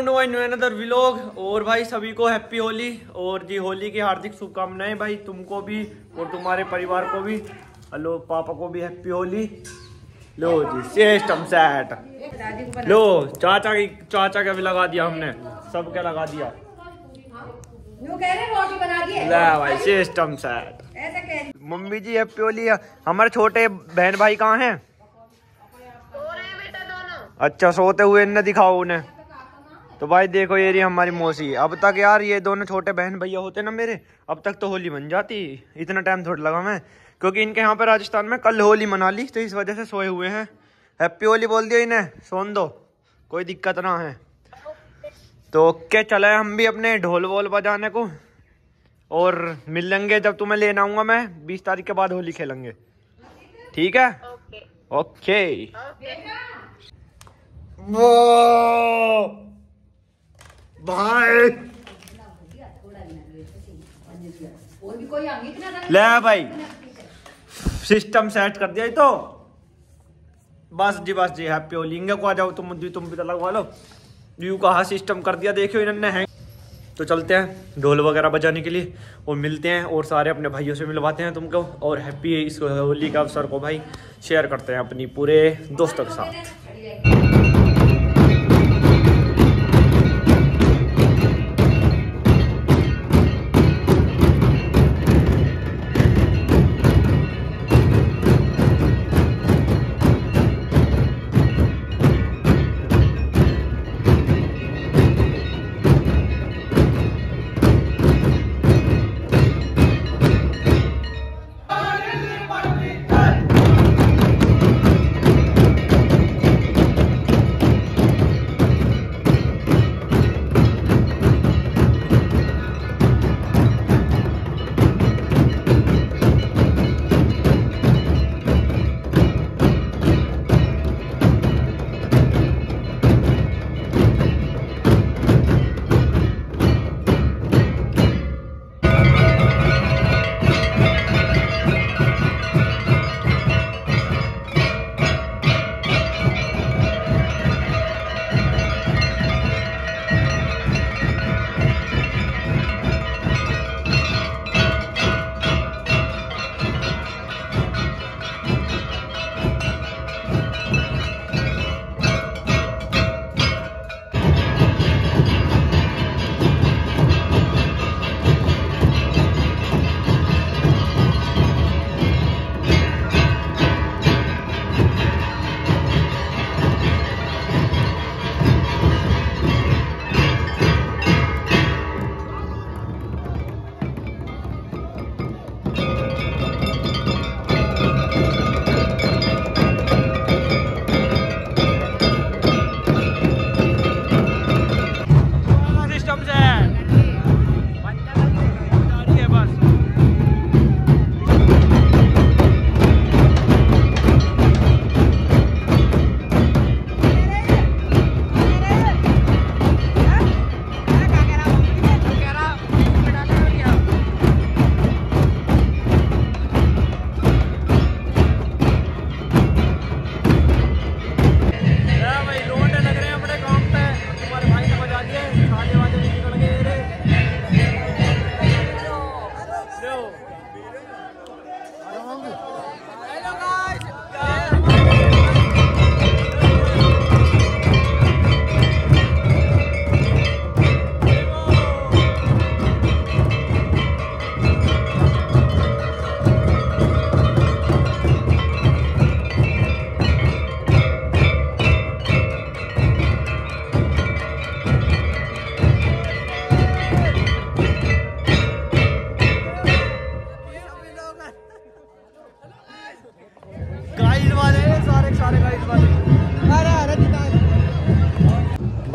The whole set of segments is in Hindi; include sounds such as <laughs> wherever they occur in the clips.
Welcome to my new another vlog और भाई सभी को हैप्पी होली। और जी होली की हार्दिक शुभकामनाएँ भाई तुमको भी और तुम्हारे परिवार को भी। हेलो पापा को भी हैप्पी होली। लो जी सिस्टम सेट लो चाचा की चाचा का भी लगा दिया हमने। सबके लगा दिया। यूँ कह रहे रोटी बना दिए। ले भाई सिस्टम सेट ऐसे कह रही मम्मी जी हैप्पी होली। हमारे छोटे बहन भाई कहाँ हैं? अच्छा सोते हुए इन्हें दिखाओ उन्हें। तो भाई देखो ये रही हमारी मौसी। अब तक यार ये दोनों छोटे बहन भैया होते ना मेरे अब तक तो होली बन जाती। इतना टाइम थोड़ा लगा मैं। क्योंकि इनके यहाँ पे राजस्थान में कल होली मना ली तो इस वजह से सोए हुए हैं। हैप्पी होली बोल दिया इन्हें। सोन दो। कोई दिक्कत ना है। तो ओके चले हम भी अपने ढोल वोल बजाने को? और मिल लेंगे जब तुम्हें लेना आऊँगा मैं बीस तारीख के बाद होली खेलेंगे। ठीक है? ओके, ओके वो रंग ले भाई। सिस्टम सेट कर दिया तो। बस जी बस जी हैप्पी होली। इंगे को आ जाओ तुम भी तुम भी तो लगवा लो। यू कहा सिस्टम कर दिया देखियो इन्होंने है। तो चलते हैं ढोल वगैरह बजाने के लिए। और मिलते हैं और सारे अपने भाइयों से मिलवाते हैं तुमको। और हैप्पी इस होली के अवसर को भाई शेयर करते हैं अपनी पूरे दोस्तों के साथ।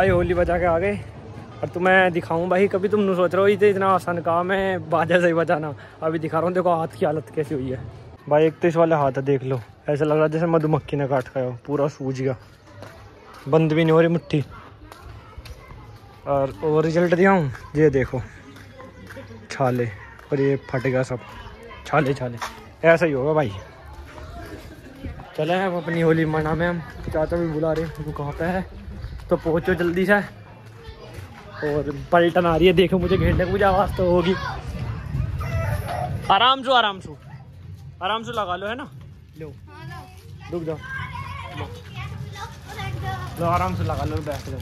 भाई, होली बजा के आ गए। और तुम्हें दिखाऊँ भाई, कभी तुम नहीं सोच रहे हो, ये इतना आसान काम है, बाजा से ही बजाना। अभी दिखा रहा हूँ, देखो हाथ की हालत कैसी हुई है। भाई, एक तो इस वाले हाथ है देख लो। ऐसा लग रहा है जैसे मधुमक्खी ने काट खाया हो, पूरा सूज गया। बंद भी नहीं हो रही मुट्ठी। और वो रिज़ल्ट दिया हूँ, ये देखो। छाले, और ये फट गया सब। छाले छाले। ऐसा ही होगा भाई। चले हम अपनी होली मना में हम। चाचा भी बुला रहे हैं वो कहाँ पे है? तो पहुँचो जल्दी से। और पलटन आ रही है देखो मुझे घेरने को मुझे आवाज़ तो होगी। आराम से आराम से। आराम से लगा लो है ना? लो। रुक जाओ। लो। आराम से लगा लो बैठ जाओ।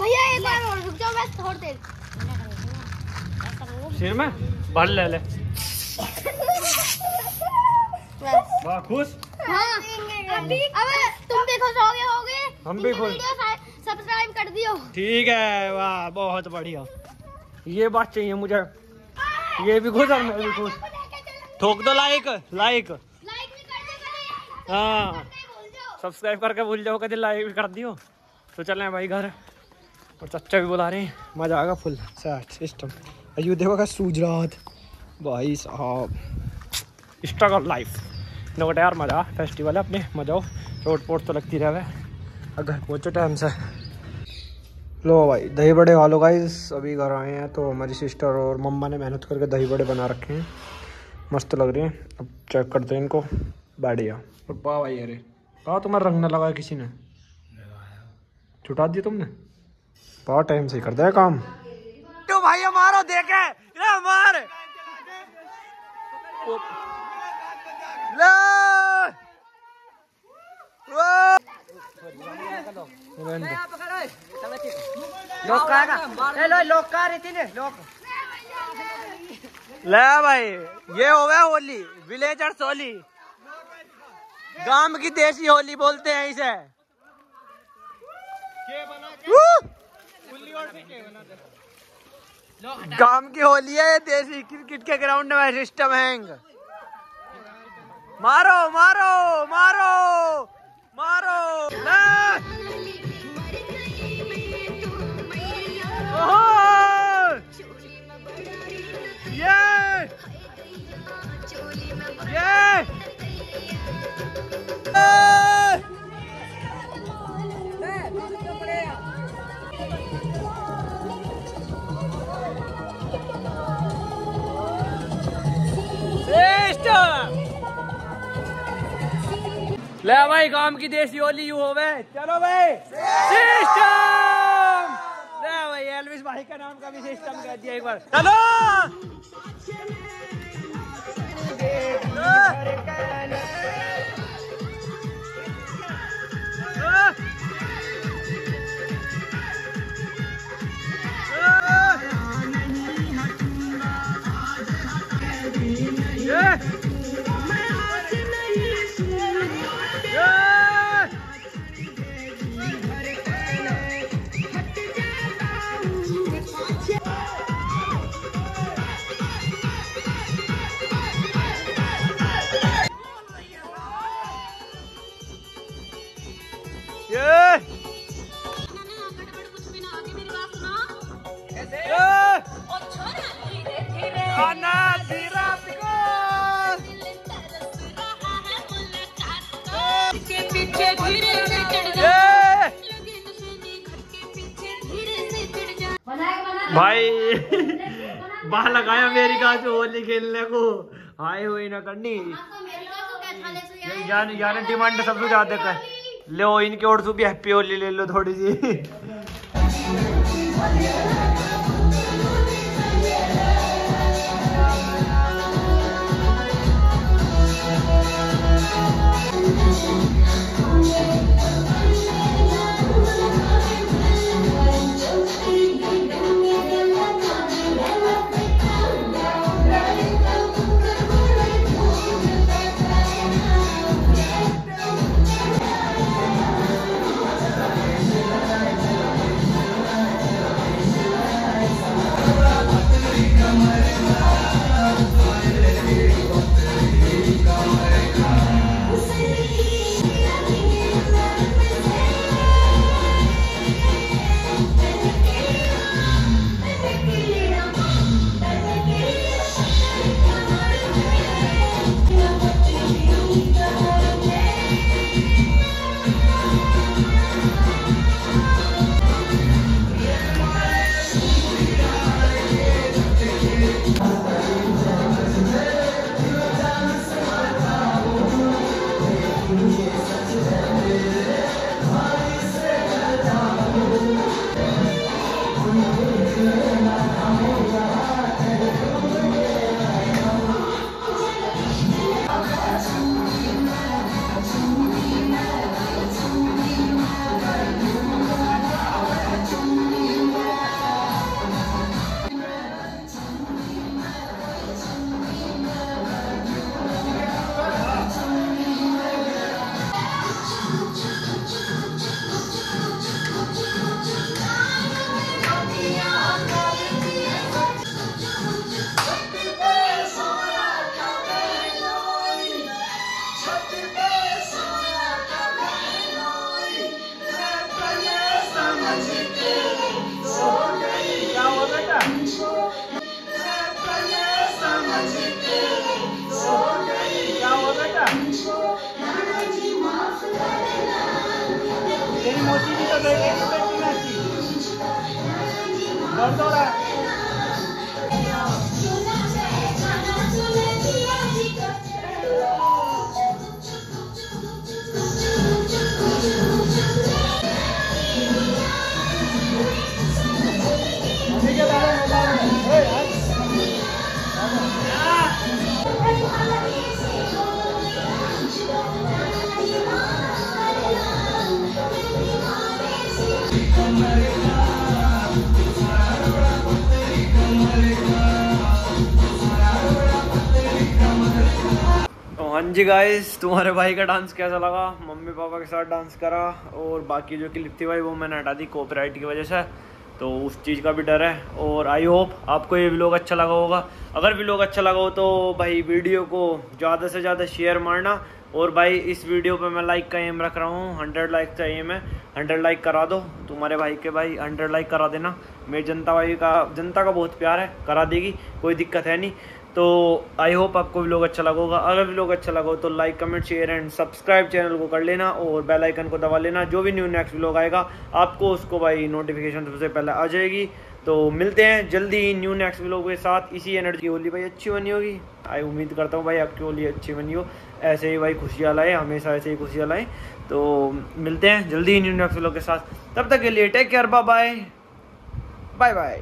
भैया एक बार और रुक जाओ बस थोड़ी देर। सिर में? भर ले ले। वाह खुश? हाँ। अबे तुम भी खुश हो गए होगे? हम भी खुश। सब्सक्राइब कर दियो। ठीक है वाह बहुत बढ़िया। ये बात चाहिए मुझे। ये भी खुश और मैं भी खुश। ठोक दो लाइक लाइक लाइक भी कर दो कभी। हाँ। सब्सक्राइब करके भूल जाओ कभी लाइक भी कर दियो। तो चल रहे हैं भाई घर। और चच्चा भी बुला रहे हैं। मज़ा आएगा फुल सेट सिस्टम अयो देखो सूझ रहा था भाई साहब। स्ट्रगल लाइफ नो यार मज़ा फेस्टिवल है अपने मज़ा हो रोड पोट तो लगती रहे। घर पहुँचो टाइम से। लो भाई दही बड़े खा लो गाइस अभी घर आए हैं तो हमारी सिस्टर और मम्मा ने मेहनत करके दही बड़े बना रखे हैं। मस्त लग रहे हैं। अब चेक करते हैं इनको। बढ़िया। और पा भाई अरे। पा तुम्हारा रंग न लगाया किसी ने? छुटा दिया तुमने? पा टाइम से ही करता है काम। तो भाई मारो देखे। ले ले भाई ये हो गया होली विलेजर्स होली गाँव की देसी होली बोलते हैं इसे गाँव की होली है देसी क्रिकेट के ग्राउंड में सिस्टम हैंग मारो मारो मारो मारो! ये। ये। ले भाई गाँव की देसी होली यू होवे। चलो भाई। सिस्टम। ले भाई एलविस भाई का नाम का भी सिस्टम कर दिया एक बार। चलो। भाई बाहर लगाया अमेरिका से होली खेलने को। आए हुई ना करनी। यानी यानी डिमांड सबसे ज़्यादा कर। लो इनके और से भी हैप्पी होली ले लो थोड़ी सी। <laughs> तेरी मोची की तो बेटी की बेटी हाँ जी गाइस तुम्हारे भाई का डांस कैसा लगा? मम्मी पापा के साथ डांस करा, और बाकी जो क्लिप थी भाई, वो मैंने हटा दी कॉपीराइट की वजह से। तो उस चीज़ का भी डर है, और आई होप आपको ये व्लॉग अच्छा लगा होगा। अगर व्लॉग अच्छा लगा हो तो भाई वीडियो को ज़्यादा से ज़्यादा शेयर मारना, और भाई इस वीडियो पे मैं लाइक का एम रख रहा हूँ हंड्रेड लाइक का एम है। हंड्रेड लाइक करा दो, तुम्हारे भाई के भाई हंड्रेड लाइक करा देना। मेरी जनता भाई का, जनता का बहुत प्यार है, करा देगी, कोई दिक्कत है नहीं। तो आई होप आपको अच्छा लगा होगा। अगर व्लॉग अच्छा लगा हो तो like comment share and subscribe channel को कर लेना और बेल आइकन को दबा लेना। जो भी न्यू नेक्स्ट व्लॉग आएगा, आपको उसको भाई नोटिफिकेशन सबसे पहले आ जाएगी। तो मिलते हैं जल्दी ही न्यू नेक्स्ट व्लॉग के साथ। इसी एनर्जी होली भाई अच्छी बनी होगी। आई उम्मीद करता हूँ भाई आपकी होली अच्छी बनी हो। ऐसे ही भाई खुशियाँ लाए, हमेशा ऐसे ही खुशियाँ लाएँ। तो मिलते हैं जल्दी ही न्यू नेक्स्ट व्लॉग के साथ। तब तक के लिए take care bye bye bye